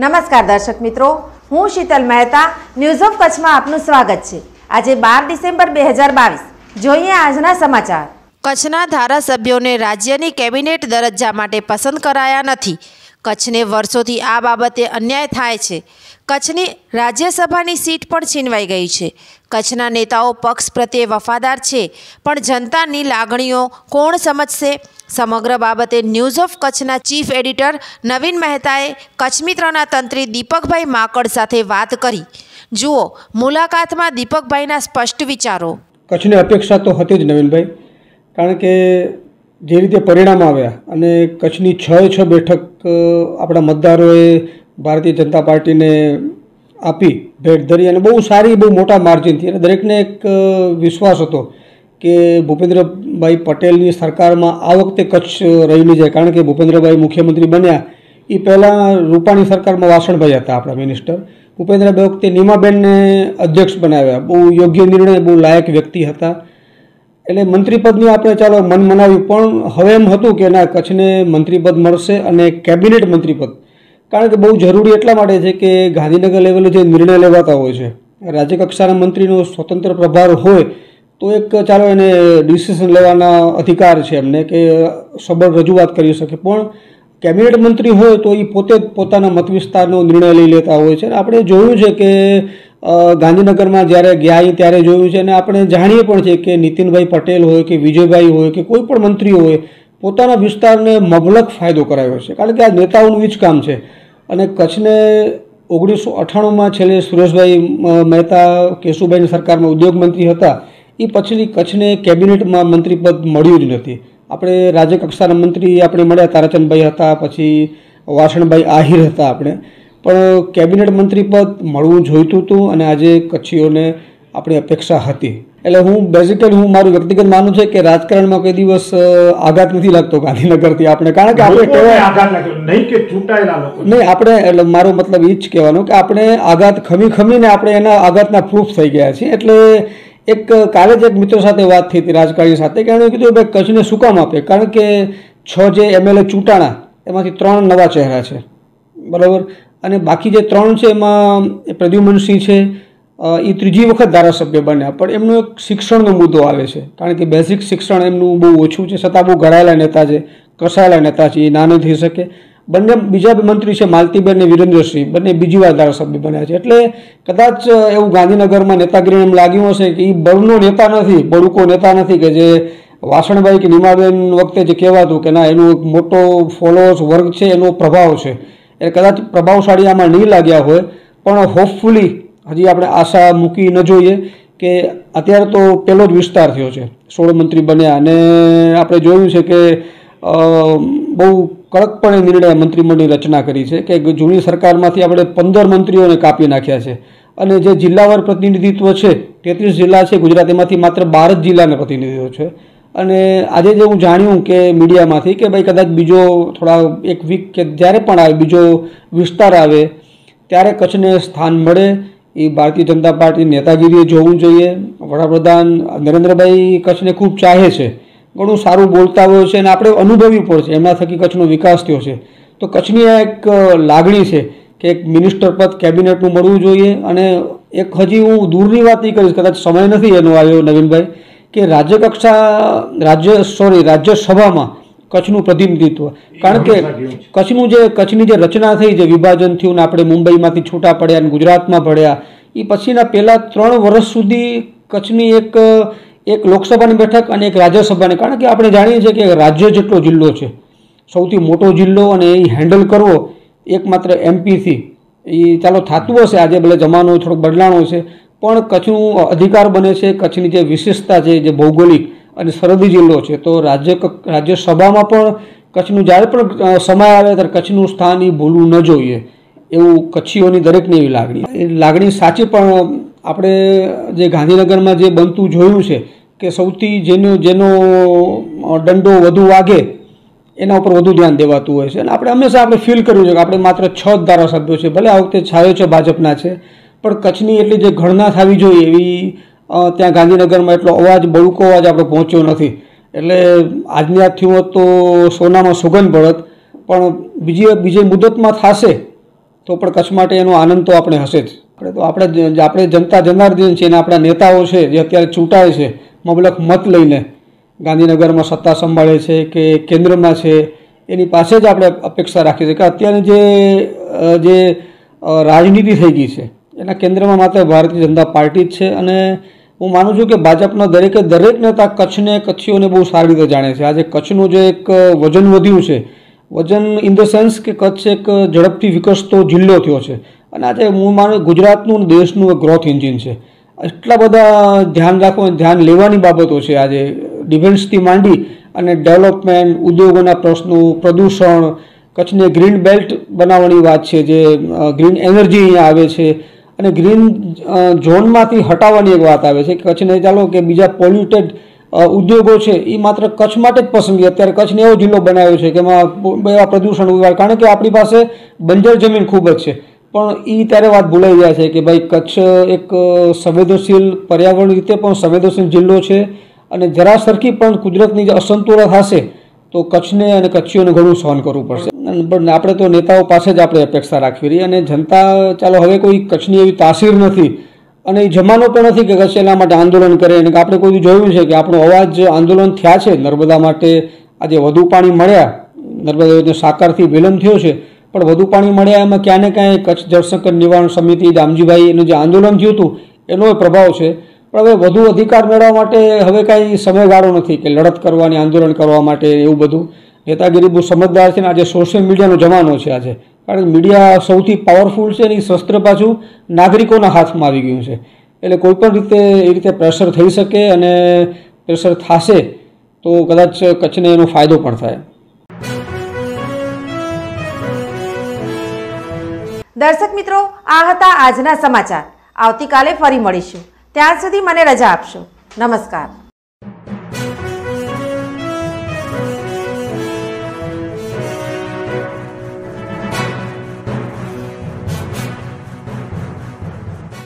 નમસ્કાર દર્શક મિત્રો, હું શીતલ મહેતા ન્યૂઝ ઓફ કચ્છમાં આપનું સ્વાગત છે. આજે બાર ડિસેમ્બર બે હજાર બાવીસ. જોઈએ આજના સમાચાર. કચ્છના ધારાસભ્યોને રાજ્યની કેબિનેટ દરજ્જા માટે પસંદ કરાયા નથી. કચ્છને વર્ષોથી આ બાબતે અન્યાય થાય છે. કચ્છની રાજ્યસભાની સીટ પણ છીનવાઈ ગઈ છે. કચ્છના નેતાઓ પક્ષ પ્રત્યે વફાદાર છે, પણ જનતાની લાગણીઓ કોણ સમજશે? સમગ્ર બાબતે ન્યૂઝ ઓફ કચ્છના ચીફ એડિટર નવીન મહેતાએ કચ્છ મિત્રના તંત્રી દીપકભાઈ માકડ સાથે વાત કરી. જુઓ, મુલાકાતમાં દીપકભાઈના સ્પષ્ટ વિચારો. કચ્છની અપેક્ષા તો હતી જ નવીનભાઈ, કારણ કે જે રીતે પરિણામ આવ્યા અને કચ્છની છ છ બેઠક આપણા મતદારોએ ભારતીય જનતા પાર્ટીને આપી ભેટ ધરી અને બહુ સારી, બહુ મોટા માર્જિનથી અને દરેકને એક વિશ્વાસ હતો કે ભૂપેન્દ્રભાઈ પટેલની સરકારમાં આ વખતે કચ્છ રહી નહીં જાય કારણ કે ભૂપેન્દ્રભાઈ મુખ્યમંત્રી બન્યા એ પહેલાં રૂપાણી સરકારમાં વાસણભાઈ હતા આપણા મિનિસ્ટર ભૂપેન્દ્રભાઈ વખતે નીમાબેનને અધ્યક્ષ બનાવ્યા. બહુ યોગ્ય નિર્ણય, બહુ લાયક વ્યક્તિ હતા. એટલે મંત્રીપદની આપણે ચાલો મન મનાવ્યું, પણ હવે એમ હતું કે ના, કચ્છને મંત્રીપદ મળશે અને કેબિનેટ મંત્રીપદ. કારણ કે બહુ જરૂરી એટલા માટે છે કે ગાંધીનગર લેવલે જે નિર્ણય લેવાતા હોય છે, રાજ્ય કક્ષાના મંત્રીનો સ્વતંત્ર પ્રભાર હોય, તો એક ચાલો એને ડિસિઝન લેવાના અધિકાર છે એમને કે સબળ રજૂઆત કરી શકે. પણ કેબિનેટ મંત્રી હોય તો એ પોતે પોતાના મત વિસ્તારનો નિર્ણય લઈ લેતા હોય છે. આપણે જોયું છે કે ગાંધીનગરમાં જ્યારે ગયા ત્યારે જોયું છે અને આપણે જાણીએ પણ છે કે નીતિનભાઈ પટેલ હોય કે વિજયભાઈ હોય કે કોઈ પણ મંત્રી હોય, પોતાના વિસ્તારને મબલક ફાયદો કરાવ્યો છે. કારણ કે આ નેતાઓનું જ કામ છે. અને કચ્છને ઓગણીસો અઠ્ઠાણુંમાં છેલ્લે સુરેશભાઈ મહેતા, કેશુભાઈની સરકારમાં ઉદ્યોગ મંત્રી હતા. એ પછી કચ્છને કેબિનેટમાં મંત્રીપદ મળ્યું જ નથી. આપણે રાજ્ય કક્ષાના મંત્રી આપણે મળ્યા, તારાચંદભાઈ હતા, પછી વાસણભાઈ આહિર હતા આપણે. પણ કેબિનેટ મંત્રી પદ મળવું જોઈતું હતું અને આજે કચ્છીઓને આપણી અપેક્ષા હતી. એટલે હું બેઝિકલી હું મારું વ્યક્તિગત માનું છે કે રાજકારણમાં કોઈ દિવસ આઘાત નથી લાગતો ગાંધીનગરથી આપણે. કારણ કે આપણે નહીં કે ચૂંટાયેલા લોકો નહીં આપણે એટલે મારો મતલબ એ જ કહેવાનો કે આપણે આઘાત ખમી ખમીને આપણે એના આઘાતના પ્રૂફ થઈ ગયા છીએ. એટલે એક કાલે જ એક મિત્રો સાથે વાત થઈ હતી રાજકારણી સાથે કે એણે કીધું ભાઈ કચ્છને શું કામ આપે? કારણ કે છ જે એમએલએ ચૂંટાણા એમાંથી ત્રણ નવા ચહેરા છે. બરાબર? અને બાકી જે ત્રણ છે એમાં પ્રદ્યુમનસિંહ છે એ ત્રીજી વખત ધારાસભ્ય બન્યા. પણ એમનો એક શિક્ષણનો મુદ્દો આવે છે. કારણ કે બેઝિક શિક્ષણ એમનું બહુ ઓછું છે. છતાં બહુ ઘડાયેલા નેતા છે, કસાયેલા નેતા છે એ ના નહીં થઈ શકે. બંને બીજા મંત્રી છે, માલતીબેન અને વિરેન્દ્રસિંહ. બંને બીજી વાર ધારાસભ્ય બન્યા છે. એટલે કદાચ એવું ગાંધીનગરમાં નેતાગીરીને એમ લાગ્યું હશે કે એ બળનો નેતા નથી, બળુકો નેતા નથી કે જે વાસણભાઈ કે નિમાબેન વખતે જે કહેવાતું કે ના, એનો એક મોટો ફોલોઅર્સ વર્ગ છે, એનો પ્રભાવ છે. એ કદાચ પ્રભાવશાળી આમાં નહીં લાગ્યા હોય, પણ હોપફુલી હજી આપણે આશા મૂકી ન જોઈએ કે અત્યારે તો પહેલો જ વિસ્તાર થયો છે, સોળ મંત્રી બન્યા અને આપણે જોયું છે કે બહુ કડકપણે નિર્ણય મંત્રીમંડળની રચના કરી છે કે જૂની સરકારમાંથી આપણે પંદર મંત્રીઓને કાપી નાખ્યા છે. અને જે જિલ્લાવાર પ્રતિનિધિત્વ છે, તેત્રીસ જિલ્લા છે ગુજરાત એમાંથી માત્ર બાર જ જિલ્લાના પ્રતિનિધિત્વ છે. અને આજે જે હું જાણ્યું કે મીડિયામાંથી કે ભાઈ કદાચ બીજો થોડા એક વીક કે જ્યારે પણ આવે, બીજો વિસ્તાર આવે, ત્યારે કચ્છને સ્થાન મળે. એ ભારતીય જનતા પાર્ટી નેતાગીરીએ જોવું જોઈએ. વડાપ્રધાન નરેન્દ્રભાઈ કચ્છને ખૂબ ચાહે છે. ઘણું સારું બોલતા હોય છે અને આપણે અનુભવી પણ છે. એમના થકી કચ્છનો વિકાસ થયો છે. તો કચ્છની એક લાગણી છે કે એક મિનિસ્ટર પદ કેબિનેટનું મળવું જોઈએ અને એક હજી હું દૂરની વાત નહીં કરીશ, કદાચ સમય નથી એનો આવ્યો નવીનભાઈ કે રાજ્ય કક્ષા રાજ્ય સોરી રાજ્યસભામાં કચ્છનું પ્રતિનિધિત્વ. કારણ કે કચ્છનું જે કચ્છની જે રચના થઈ જે વિભાજન થયું ને આપણે મુંબઈમાંથી છૂટા પડ્યા અને ગુજરાતમાં પડ્યા એ પછીના પહેલાં ત્રણ વર્ષ સુધી કચ્છની એક એક લોકસભાની બેઠક અને એક રાજ્યસભાની. કારણ કે આપણે જાણીએ છીએ કે રાજ્ય જેટલો જિલ્લો છે સૌથી મોટો જિલ્લો અને એ હેન્ડલ કરવો એકમાત્ર એમપીથી એ ચાલો થતું હશે આજે ભલે જમાનો થોડોક બદલાણો છે પણ કચ્છનું અધિકાર બને છે, કચ્છની જે વિશેષતા છે, જે ભૌગોલિક અને સરહદી જિલ્લો છે, તો રાજ્ય રાજ્યસભામાં પણ કચ્છનું, જ્યારે પણ સમય આવે ત્યારે કચ્છનું સ્થાન એ ભૂલવું ન જોઈએ. એવું કચ્છીઓની દરેકની એવી લાગણી. એ લાગણી સાચી, પણ આપણે જે ગાંધીનગરમાં જે બનતું જોયું છે કે સૌથી જેનો જેનો દંડો વધુ વાગે, એના ઉપર વધુ ધ્યાન દેવાતું હોય છે. અને આપણે હંમેશા આપણે ફીલ કર્યું છે કે આપણે માત્ર છ ધારાસભ્યો છે. ભલે આ વખતે છાયો છે ભાજપના છે પણ કચ્છની એટલી જે ઘણના થવી જોઈએ એવી ત્યાં ગાંધીનગરમાં એટલો અવાજ બળુકો અવાજ આપણો પહોંચ્યો નથી. એટલે આજની આ થયું તો સોનામાં સુગંધ ભળત પણ બીજી બીજી મુદતમાં થશે તો પણ કચ્છ માટે એનો આનંદ તો આપણે હશે જ. આપણે તો આપણે આપણે જનતા જનાર્દન છે અને આપણા નેતાઓ છે, જે અત્યારે ચૂંટાય છે મબલક મત લઈને ગાંધીનગરમાં સત્તા સંભાળે છે કે કેન્દ્રમાં છે, એની પાસે જ આપણે અપેક્ષા રાખીએ છીએ કે અત્યારની જે જે રાજનીતિ થઈ ગઈ છે એના કેન્દ્રમાં માત્ર ભારતીય જનતા પાર્ટી જ છે અને હું માનું છું કે ભાજપના દરેકે દરેક નેતા કચ્છને કચ્છીઓને બહુ સારી રીતે જાણે છે. આજે કચ્છનું જે એક વજન વધ્યું છે, વજન ઇન ધ સેન્સ કે કચ્છ એક ઝડપથી વિકસતો જિલ્લો થયો છે. અને આજે હું માનું ગુજરાતનું દેશનું એક ગ્રોથ એન્જિન છે. એટલા બધા ધ્યાન રાખો ધ્યાન લેવાની બાબતો છે આજે. ડિફેન્સથી માંડી અને ડેવલપમેન્ટ ઉદ્યોગોના પ્રશ્નો, પ્રદૂષણ, કચ્છને ગ્રીન બેલ્ટ બનાવવાની વાત છે, જે ગ્રીન એનર્જી અહીંયા આવે છે. અને ગ્રીન ઝોનમાંથી હટાવવાની એક વાત આવે છે. કચ્છને ચાલો કે બીજા પોલ્યુટેડ ઉદ્યોગો છે એ માત્ર કચ્છ માટે જ પસંદગી. અત્યારે કચ્છને એવો જિલ્લો બનાવ્યો છે કે એમાં એવા પ્રદૂષણ ઉગાડ. કારણ કે આપણી પાસે બંજર જમીન ખૂબ જ છે. પણ એ ત્યારે વાત ભૂલાઈ જાય છે કે ભાઈ કચ્છ એક સંવેદનશીલ પર્યાવરણ રીતે પણ સંવેદનશીલ જિલ્લો છે. અને જરા સરખી પણ કુદરતની જે અસંતુલન હશે, તો કચ્છને અને કચ્છીઓને ઘણું સહન કરવું પડશે. પણ આપણે તો નેતાઓ પાસે જ આપણે અપેક્ષા રાખવી રહી અને જનતા, ચાલો હવે કોઈ કચ્છની એવી તાસીર નથી અને એ જમાનો પણ નથી કે કચ્છ એના માટે આંદોલન કરે અને આપણે કોઈ જોયું છે કે આપણો અવાજ આંદોલન થયા છે. નર્મદા માટે આજે વધુ પાણી મળ્યા. નર્મદા યોજના સાકારથી વિલંબ થયો છે. પણ વધુ પાણી મળ્યા એમાં ક્યાં ને ક્યાંય કચ્છ જળસંકટ નિવારણ સમિતિ દામજીભાઈ એનું જે આંદોલન થયું હતું, એનો પ્રભાવ છે. પણ હવે વધુ અધિકાર મેળવવા માટે હવે કાંઈ સમયગાળો નથી કે લડત કરવાની, આંદોલન કરવા માટે એવું બધું. નેતાગીરી બહુ સમજદાર છે ને આજે સોશિયલ મીડિયાનો જમાનો છે આજે. કારણ કે મીડિયા સૌથી પાવરફુલ છે અને એ શસ્ત્ર પાછું નાગરિકોના હાથમાં આવી ગયું છે. એટલે કોઈપણ રીતે એ રીતે પ્રેશર થઈ શકે અને પ્રેશર થશે તો કદાચ કચ્છને એનો ફાયદો પણ થાય. દર્શક મિત્રો, આ હતા આજના સમાચાર. આવતીકાલે ફરી મળીશું. ત્યાં સુધી મને રજા આપશો. નમસ્કાર.